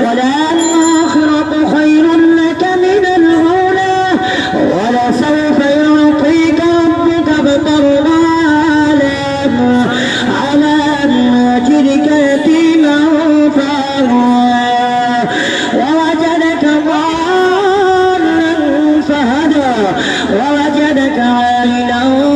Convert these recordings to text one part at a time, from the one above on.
وللآخرة خير لك من الأولى ولسوف يعطيك ربك فترضى ألم ألم نجدك يتيما فأغوى ووجدك ضالا فهدى ووجدك عائلا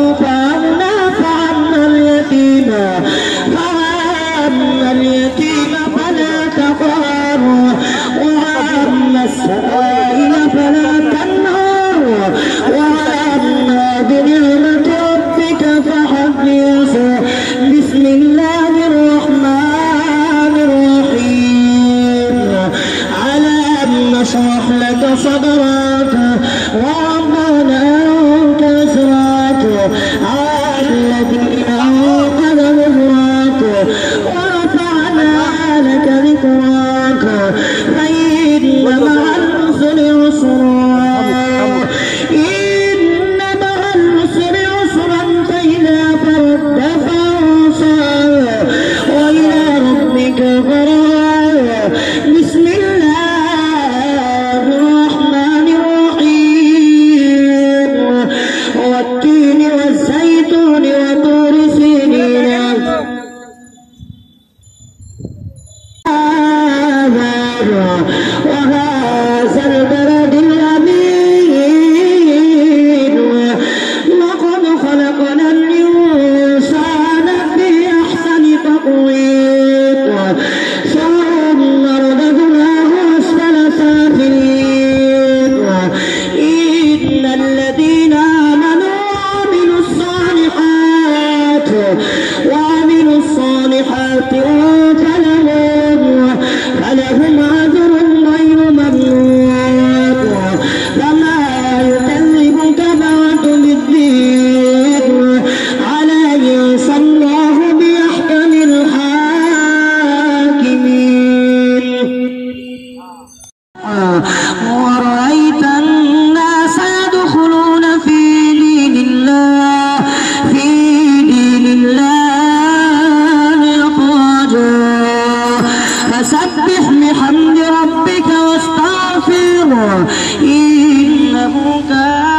الذي أوقد مهراك ورفعنا لك ذكراك فإن مع العسر يسرا إن مع العسر يسرا فإذا فرد فانصب وإلى ربك فرد وعملوا الصالحات فلهم فلهم أجر غير ممنون فما يكذبك بعد بالدين. عليه صلى الله بأحكم الحاكمين. آه، ورأيت فسبح بحمد ربك واستغفره. إنه كان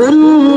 كل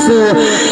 i'm beautiful